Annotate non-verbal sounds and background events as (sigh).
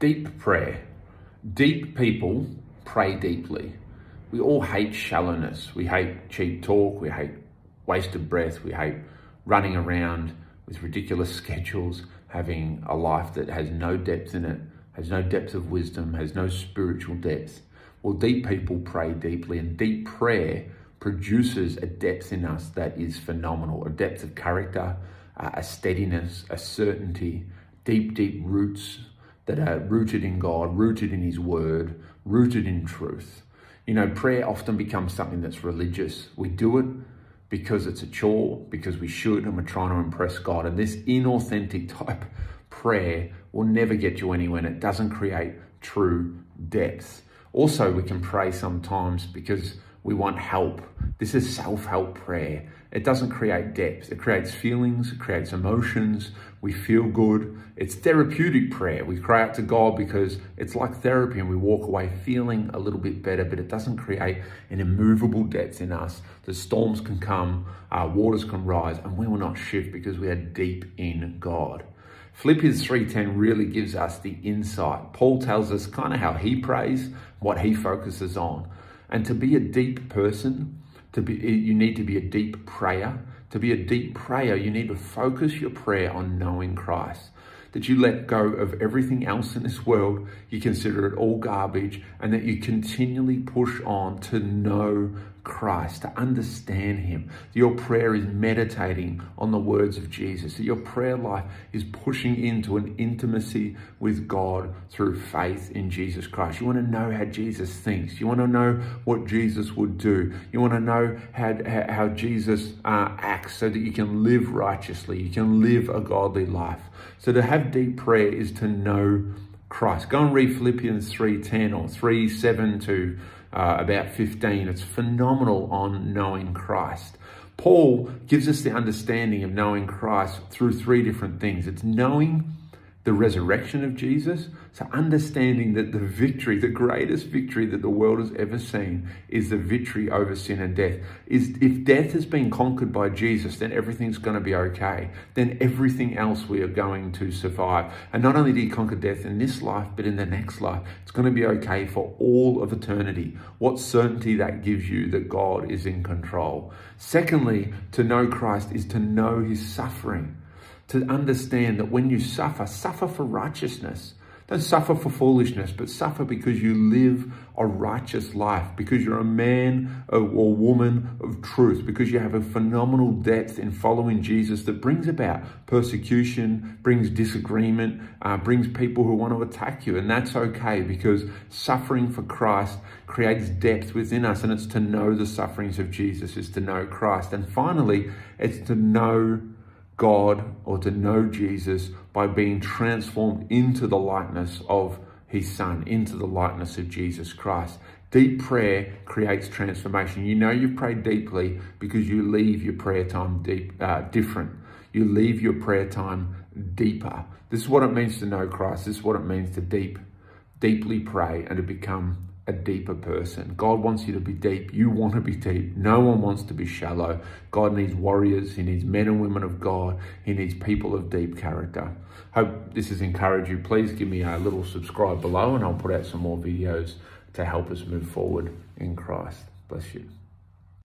Deep prayer. Deep people pray deeply. We all hate shallowness. We hate cheap talk. We hate wasted breath. We hate running around with ridiculous (laughs) schedules, having a life that has no depth in it, has no depth of wisdom, has no spiritual depth. Well, deep people pray deeply, and deep prayer produces a depth in us that is phenomenal a depth of character, uh, a steadiness, a certainty, deep, deep roots that are rooted in God, rooted in His Word, rooted in truth. You know, prayer often becomes something that's religious. We do it because it's a chore, because we should, and we're trying to impress God. And this inauthentic type (laughs) prayer will never get you anywhere, and it doesn't create true depth. Also, we can pray sometimes because we want help. This is self help prayer. It doesn't create depth. It creates feelings, it creates emotions. We feel good. It's therapeutic prayer. We cry out to God because it's like therapy and we walk away feeling a little bit better, but it doesn't create an immovable depth in us. The storms can come, uh, waters can rise, and we will not shift because we are deep in God. Philippians 3:10 really gives us the insight. Paul tells us kind of how he prays, what he focuses on. And to be a deep person, to be you need to be a deep prayer. To be a deep prayer, you need to focus your prayer on knowing Christ. That you let go of everything else in this world, you consider it all garbage, and that you continually push on to know Christ, to understand Him. Your prayer is meditating on the words of Jesus. That your prayer life is pushing into an intimacy with God through faith in Jesus Christ. You want to know how Jesus thinks. You want to know what Jesus would do. You want to know how, how Jesus uh, acts so that you can live righteously. You can live a godly life. So to have deep prayer is to know Christ. Go and read Philippians 3.10 or 3, 7 to uh, about 15. It's phenomenal on knowing Christ. Paul gives us the understanding of knowing Christ through three different things. It's knowing the resurrection of Jesus. So understanding that the victory, the greatest victory that the world has ever seen is the victory over sin and death. Is if death has been conquered by Jesus, then everything's going to be okay. Then everything else we are going to survive. And not only did he conquer death in this life, but in the next life, it's going to be okay for all of eternity. What certainty that gives you that God is in control. Secondly, to know Christ is to know his suffering to understand that when you suffer, suffer for righteousness. Don't suffer for foolishness, but suffer because you live a righteous life, because you're a man or woman of truth, because you have a phenomenal depth in following Jesus that brings about persecution, brings disagreement, uh, brings people who want to attack you. And that's okay because suffering for Christ creates depth within us. And it's to know the sufferings of Jesus, is to know Christ. And finally, it's to know God or to know Jesus by being transformed into the likeness of his son, into the likeness of Jesus Christ. Deep prayer creates transformation. You know you've prayed deeply because you leave your prayer time deep, uh, different. You leave your prayer time deeper. This is what it means to know Christ. This is what it means to deep, deeply pray and to become a deeper person. God wants you to be deep. You want to be deep. No one wants to be shallow. God needs warriors. He needs men and women of God. He needs people of deep character. Hope this has encouraged you. Please give me a little subscribe below and I'll put out some more videos to help us move forward in Christ. Bless you.